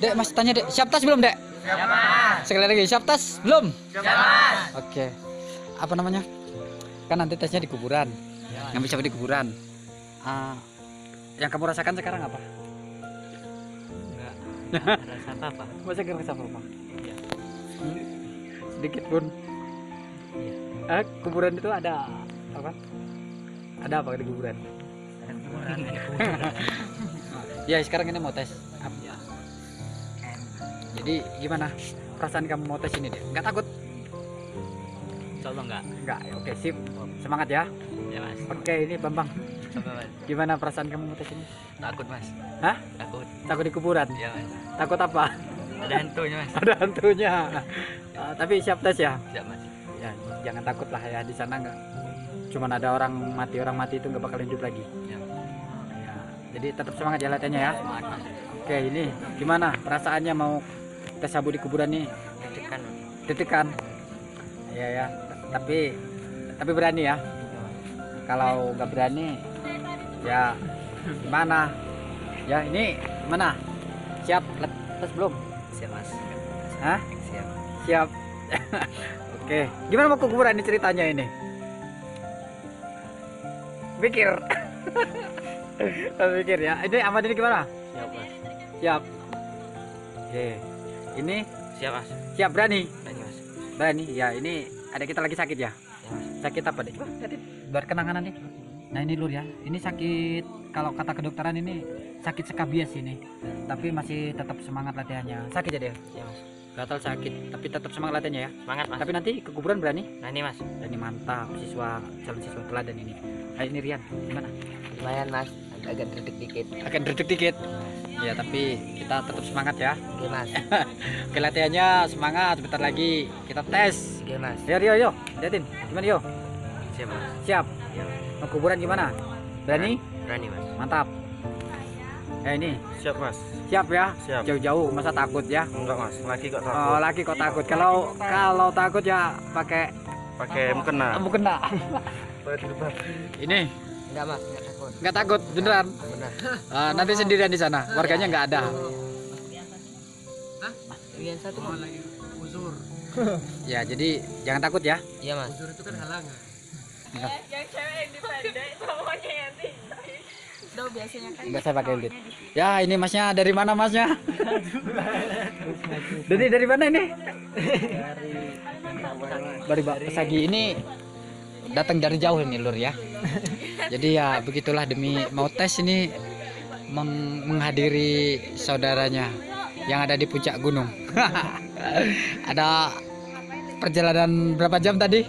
Dek, Mas tanya Dek, siap tas belum, Dek? Siap, Mas. Sekali lagi, siap tas belum? Siap, Mas. Oke. Apa namanya? Kan nanti tesnya di kuburan. Ngambil siapa di kuburan? Ah, yang kamu rasakan sekarang apa? Enggak. Rasa apa? Masa nggak rasa apa-apa? Iya. Hmm? Sedikit pun. Iya. Eh, kuburan itu ada apa? Ada apa di kuburan? Ada kuburan, Ya, sekarang ini mau tes. Iya. Jadi gimana? Perasaan kamu mau tes ini deh? Nggak takut? Coba enggak? Nggak. Oke, sip. Semangat ya. Ya, Mas. Oke, ini Bambang. Gimana perasaan kamu mau tes ini? Takut, Mas. Hah? Takut. Takut di kuburan? Ya, Mas. Takut apa? Ada hantunya, Mas. Ada hantunya. Ah, tapi siap tes ya? Siap, Mas. Ya, jangan takut lah ya di sana nggak. Cuman ada orang mati orang mati itu nggak bakal hidup lagi. Ya. Jadi tetap semangat ya latihannya ya. Semangat. Oke, ini gimana perasaannya mau tes sabu di kuburan nih? Deg-degan. Deg-degan. Iya ya. Tapi tapi berani ya. Kalau nggak berani ya gimana? Ya ini gimana? Siap tes belum? Siap, Mas. Hah? Siap. Siap. Oke, gimana mau ke kuburan ini ceritanya ini? Pikir. Pikir ya. Ini Ahmad ini gimana? Siap, Mas. Siap. Oke. Ini Siap, Mas. siap berani. Tanya, Mas. Berani. Ya, ini ada kita lagi sakit ya. Ya, Mas. Sakit apa deh? Biar kenangan nanti. Nah, ini lur ya. Ini sakit kalau kata kedokteran ini sakit skabies ini. Tapi masih tetap semangat latihannya. Sakit ya, deh. Ya, Mas. Gatal sakit, tapi tetap semangat latihannya ya. Semangat, Mas. Tapi nanti ke kuburan berani? Nah, ini, Mas. Dan ini mantap siswa calon siswa teladan ini. Ayo ini Rian, gimana? Lumayan, Mas. Agak deg dikit. Akan duduk dikit. Ya tapi kita tetap semangat ya. Oke, Mas. Oke latihannya semangat. Sebentar lagi kita tes. Oke, Mas. Yo yo yo, liatin. Gimana yo? Siap, Mas. Siap. Ya. Mau kuburan gimana? Berani? Berani, Mas. Mantap. Ya ini Siap mas. siap ya. Siap. Jauh-jauh masa takut ya? Enggak mas. Lagi kok Oh takut. lagi kok takut. Kalau kalau takut ya pakai Pakai mukena. kamu kena. ini Enggak, Mas. Enggak takut. nggak takut beneran. Benar. Ah, nanti sendirian di sana. Warganya nggak ada. Yang satu, Mas. Ya jadi jangan takut ya. Iya, Mas. Enggak. yang cewek yang dipendek cowoknya yang tinggi Udah biasanya kan Enggak saya pakai beat. Ya ini masnya dari mana masnya? dari dari mana ini? Dari Dari Sagi ini datang dari jauh ini lur ya. Jadi ya begitulah demi mau tes ini meng- menghadiri saudaranya yang ada di puncak gunung. ada perjalanan berapa jam tadi?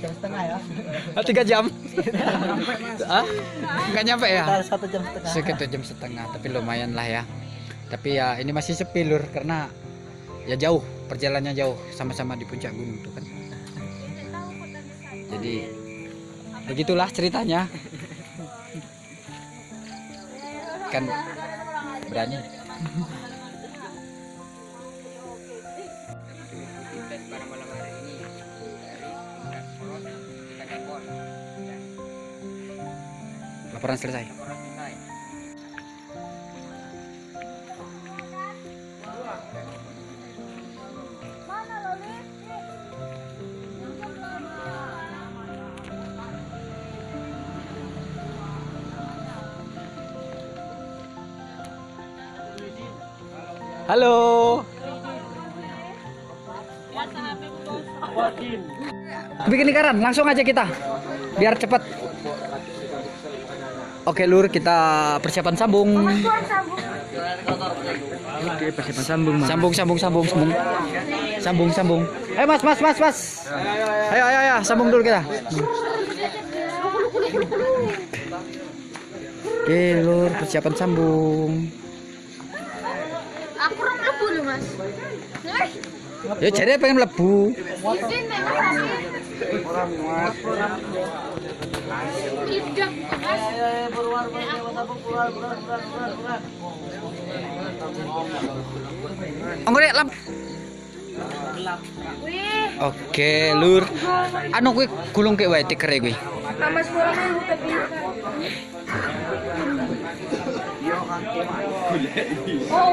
Jam setengah ya. Ah, Tiga jam. Ah, nggak nyampe ya? Satu jam setengah. sekitar jam setengah tapi lumayan lah ya tapi ya ini masih sepi lur karena ya jauh perjalanannya jauh sama-sama di puncak gunung tuh kan jadi begitulah ceritanya. Kan berani. Laporan selesai Halo. Bikin lingkaran, langsung aja kita. Biar cepat. Oke, Lur, kita persiapan sambung. Oke, persiapan sambung. Sambung, sambung, sambung, sambung. Sambung, sambung. Eh, Mas, Mas, Mas, Mas. Ayo, ayo, ayo, sambung dulu kita. Oke, Lur, persiapan sambung. Mas Ya, jadi pengen lebu. deh, lamp. Oke, Lur. Anu kuwi gulung kek wae tikere kuwi. Oh,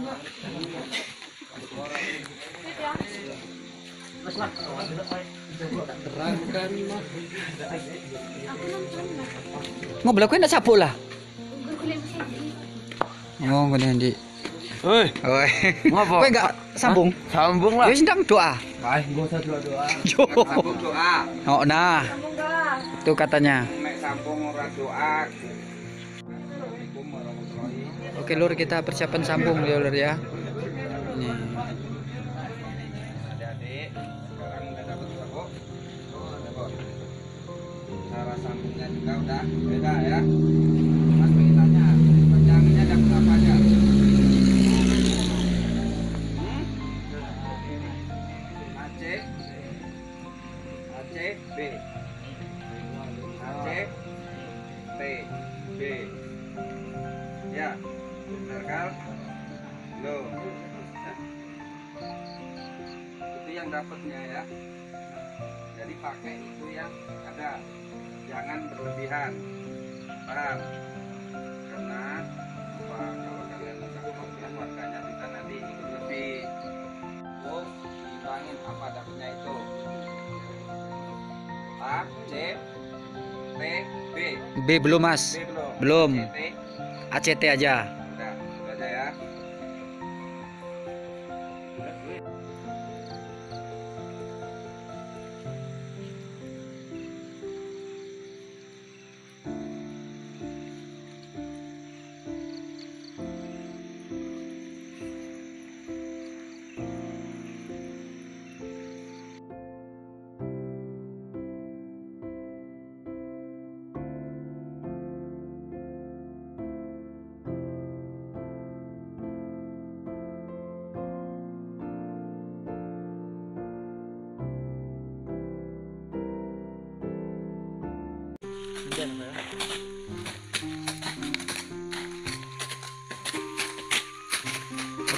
Ngobrol aku enggak sapu lah. Oh, ngene ndi. Hei, Oi. Ngapa? Kowe enggak sambung? sambung lah. Ya sedang doa. Baik, gak usah doa-doa. Yo. Sambung doa. Oh, nah. Itu katanya. Nek sambung ora doa. Oke lur kita persiapan sambung ya lur ya. Nih. Cara sambungnya juga udah beda ya. Mas pengen tanya, panjangnya dapat apa aja? Hmm? Aceh, Aceh, B, Aceh, T, B. Ya, benar kan? Loh. Itu yang dapatnya ya. Jadi pakai itu yang ada. Jangan berlebihan. Paham? Karena apa? Kalau kalian udah berlebihan warganya bisa nanti ikut lebih. Oh, dibangin apa dapatnya itu? A, C, T, B. B belum Mas. B belum. Belum. ACT aja.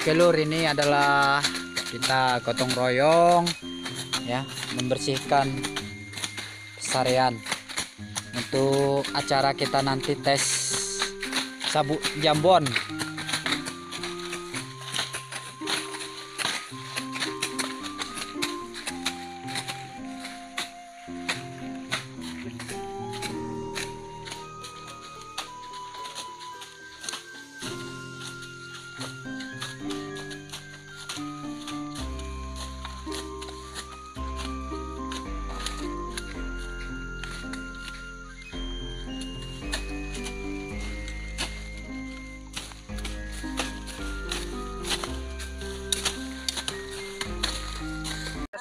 Oke lur ini adalah kita gotong royong ya membersihkan sarian untuk acara kita nanti tes sabuk jambon.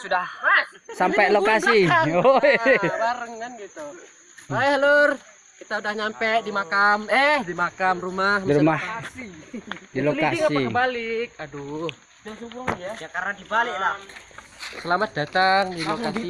Sudah. Sampai lokasi. Woi. barengan gitu. Hai lur, kita udah nyampe di makam eh di makam rumah Di rumah. Di leading apa lokasi. kebalik? Aduh. Ya karena dibalik lah. Selamat datang di lokasi